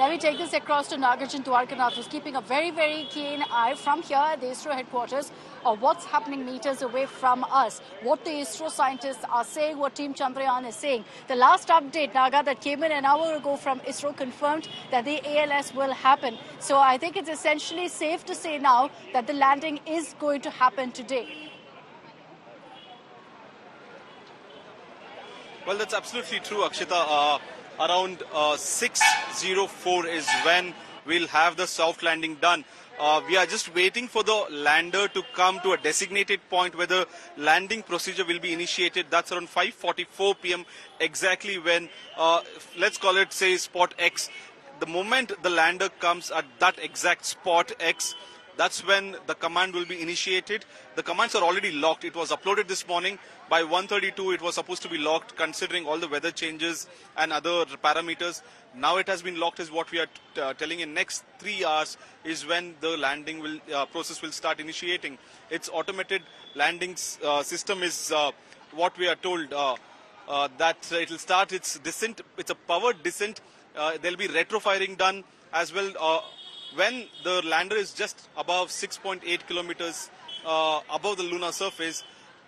Let me take this across to Nagarjun Dwarkanath, who's keeping a very, very keen eye from here at the ISRO headquarters of what's happening meters away from us, what the ISRO scientists are saying, what Team Chandrayaan is saying. The last update, Naga, that came in an hour ago from ISRO confirmed that the ALS will happen. So I think it's essentially safe to say now that the landing is going to happen today. Well, that's absolutely true, Akshita. Uh, around uh, 6.04 is when we'll have the soft landing done. Uh, we are just waiting for the lander to come to a designated point where the landing procedure will be initiated. That's around 5.44 p.m. exactly when, uh, let's call it, say, spot X. The moment the lander comes at that exact spot X, that's when the command will be initiated. The commands are already locked. It was uploaded this morning. By 1.32, it was supposed to be locked considering all the weather changes and other parameters. Now it has been locked is what we are uh, telling in next three hours is when the landing will uh, process will start initiating. Its automated landing uh, system is uh, what we are told uh, uh, that it will start its descent. It's a powered descent. there'll be retrofiring done as well when the lander is just above 6.8 kilometers above the lunar surface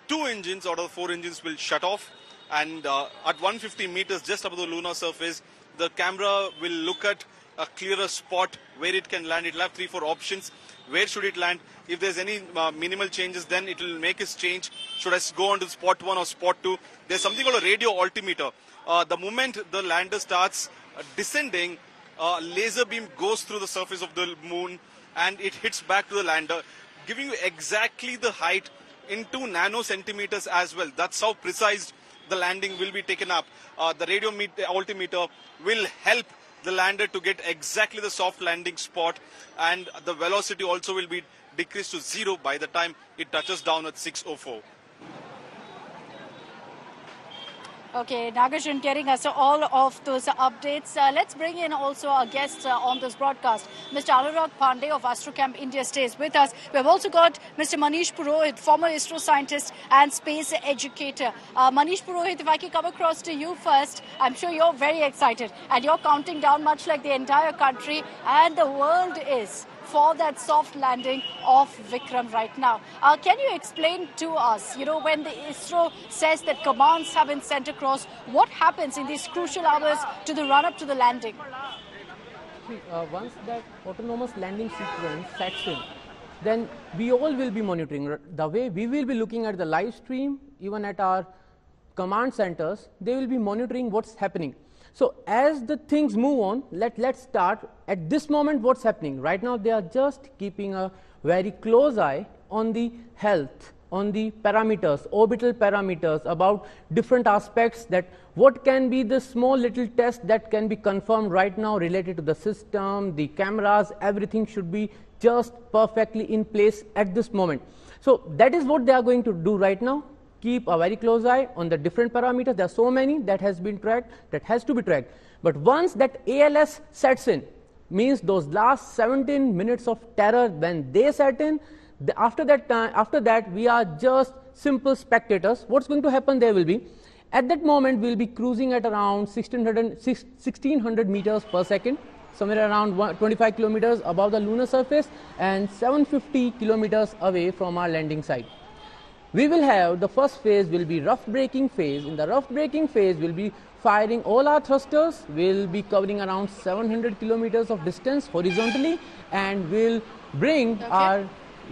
two engines out of four engines will shut off and uh, at 150 meters just above the lunar surface the camera will look at a clearer spot where it can land. It will have three, four options. Where should it land? If there's any uh, minimal changes, then it will make its change. Should I go on to spot one or spot two? There's something called a radio altimeter. Uh, the moment the lander starts uh, descending, uh, laser beam goes through the surface of the moon and it hits back to the lander, giving you exactly the height into nanocentimeters as well. That's how precise the landing will be taken up. Uh, the radio altimeter will help the lander to get exactly the soft landing spot and the velocity also will be decreased to zero by the time it touches down at 604. Okay, Nagarjun getting us all of those updates. Uh, let's bring in also our guest uh, on this broadcast. Mr. Anurag Pandey of Astrocamp India stays with us. We've also got Mr. Manish Purohit, former ISRO scientist and space educator. Uh, Manish Purohit, if I can come across to you first, I'm sure you're very excited and you're counting down much like the entire country and the world is for that soft landing of Vikram right now. Uh, can you explain to us, you know, when the ISRO says that commands have been sent across, what happens in these crucial hours to the run-up to the landing? Uh, once that autonomous landing sequence sets in, then we all will be monitoring. The way we will be looking at the live stream, even at our command centers, they will be monitoring what's happening. So as the things move on, let, let's start at this moment what's happening. Right now they are just keeping a very close eye on the health, on the parameters, orbital parameters about different aspects that what can be the small little test that can be confirmed right now related to the system, the cameras, everything should be just perfectly in place at this moment. So that is what they are going to do right now keep a very close eye on the different parameters. There are so many that has been tracked, that has to be tracked. But once that ALS sets in, means those last 17 minutes of terror when they set in, the, after that time, after that we are just simple spectators. What's going to happen there will be, at that moment we'll be cruising at around 1600, 1600 meters per second somewhere around 25 kilometers above the lunar surface and 750 kilometers away from our landing site we will have the first phase will be rough braking phase. In the rough braking phase, we'll be firing all our thrusters. We'll be covering around 700 kilometers of distance horizontally and we'll bring okay. our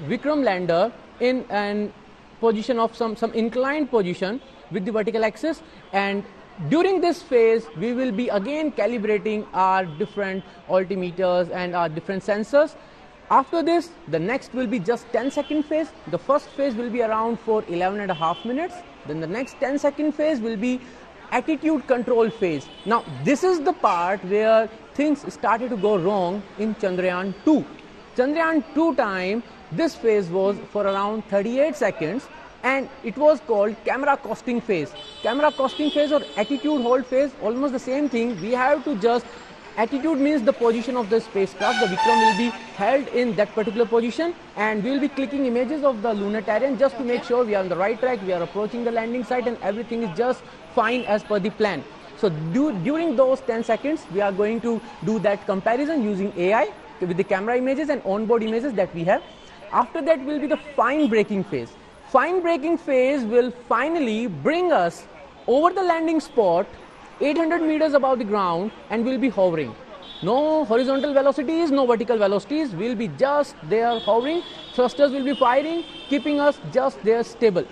Vikram lander in an position of some, some inclined position with the vertical axis and during this phase we will be again calibrating our different altimeters and our different sensors after this, the next will be just 10 second phase. The first phase will be around for 11 and a half minutes. Then the next 10 second phase will be attitude control phase. Now, this is the part where things started to go wrong in Chandrayaan 2. Chandrayaan 2 time, this phase was for around 38 seconds and it was called camera coasting phase. Camera coasting phase or attitude hold phase, almost the same thing. We have to just Attitude means the position of the spacecraft. The Vikram will be held in that particular position and we will be clicking images of the lunar terrain just to make sure we are on the right track, we are approaching the landing site and everything is just fine as per the plan. So do, during those 10 seconds, we are going to do that comparison using AI with the camera images and onboard images that we have. After that will be the fine braking phase. Fine braking phase will finally bring us over the landing spot 800 meters above the ground and will be hovering. No horizontal velocities, no vertical velocities, will be just there hovering. Thrusters will be firing, keeping us just there stable.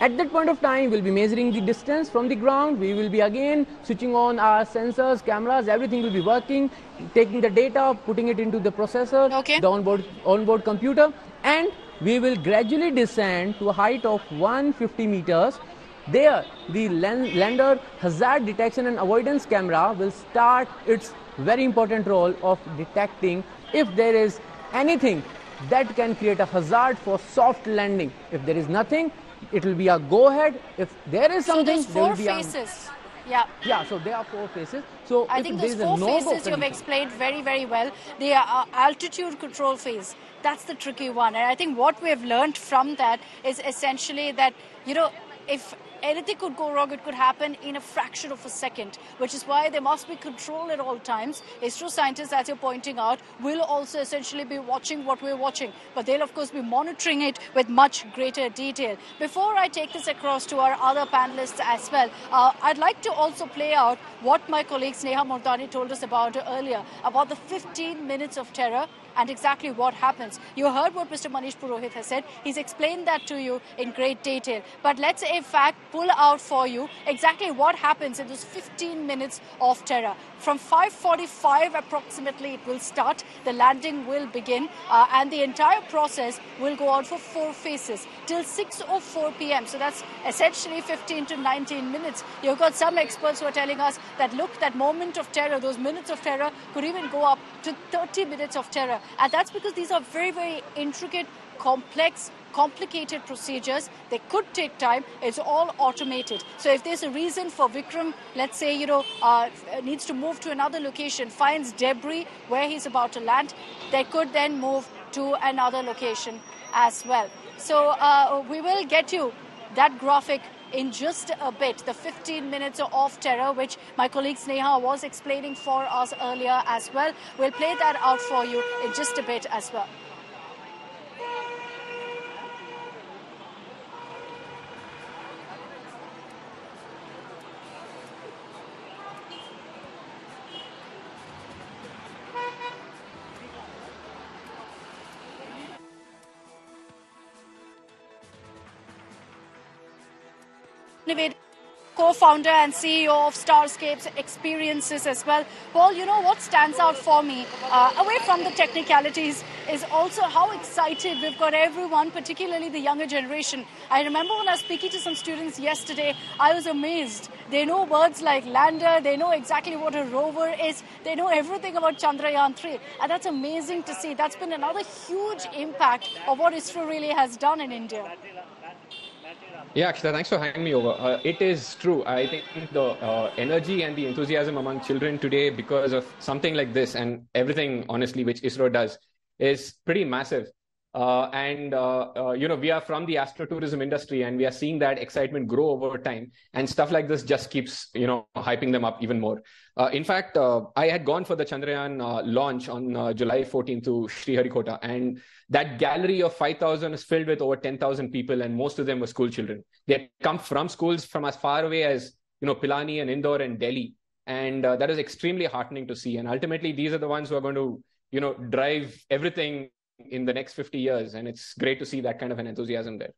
At that point of time, we'll be measuring the distance from the ground. We will be again switching on our sensors, cameras, everything will be working, taking the data, putting it into the processor, okay. the onboard, onboard computer, and we will gradually descend to a height of 150 meters. There, the lander hazard detection and avoidance camera will start its very important role of detecting if there is anything that can create a hazard for soft landing. If there is nothing, it will be a go ahead. If there is something, so there will be phases. A, yeah. Yeah. So there are four phases. So I think those four phases you've explained very very well. The uh, altitude control phase. That's the tricky one, and I think what we have learned from that is essentially that you know if anything could go wrong. It could happen in a fraction of a second, which is why there must be control at all times. ISRO scientists, as you're pointing out, will also essentially be watching what we're watching, but they'll, of course, be monitoring it with much greater detail. Before I take this across to our other panelists as well, uh, I'd like to also play out what my colleague Sneha Mordani told us about earlier about the 15 minutes of terror and exactly what happens. You heard what Mr. Manish Purohit has said. He's explained that to you in great detail. But let's, in fact, pull out for you exactly what happens in those 15 minutes of terror. From 5.45 approximately, it will start. The landing will begin. Uh, and the entire process will go on for four phases till 6.04 p.m. So that's essentially 15 to 19 minutes. You've got some experts who are telling us that, look, that moment of terror, those minutes of terror could even go up to 30 minutes of terror. And that's because these are very, very intricate, complex, complicated procedures. They could take time. It's all automated. So if there's a reason for Vikram, let's say, you know, uh, needs to move to another location, finds debris where he's about to land, they could then move to another location as well. So uh, we will get you that graphic in just a bit. The 15 minutes of terror, which my colleague Sneha was explaining for us earlier as well. We'll play that out for you in just a bit as well. Co-founder and CEO of Starscapes Experiences as well. Paul, you know what stands out for me, uh, away from the technicalities, is also how excited we've got everyone, particularly the younger generation. I remember when I was speaking to some students yesterday, I was amazed. They know words like lander, they know exactly what a rover is, they know everything about Chandrayaan 3. And that's amazing to see. That's been another huge impact of what ISRO really has done in India. Yeah, Akshita, thanks for having me over. Uh, it is true. I think the uh, energy and the enthusiasm among children today because of something like this and everything, honestly, which ISRO does is pretty massive. Uh, and, uh, uh, you know, we are from the astrotourism industry and we are seeing that excitement grow over time. And stuff like this just keeps, you know, hyping them up even more. Uh, in fact, I had gone for the Chandrayaan launch on July 14th to Sriharikota. And that gallery of 5,000 is filled with over 10,000 people, and most of them were school children. They had come from schools from as far away as you know Pilani and Indore and Delhi, and uh, that is extremely heartening to see. And ultimately, these are the ones who are going to you know drive everything in the next 50 years, and it's great to see that kind of an enthusiasm there.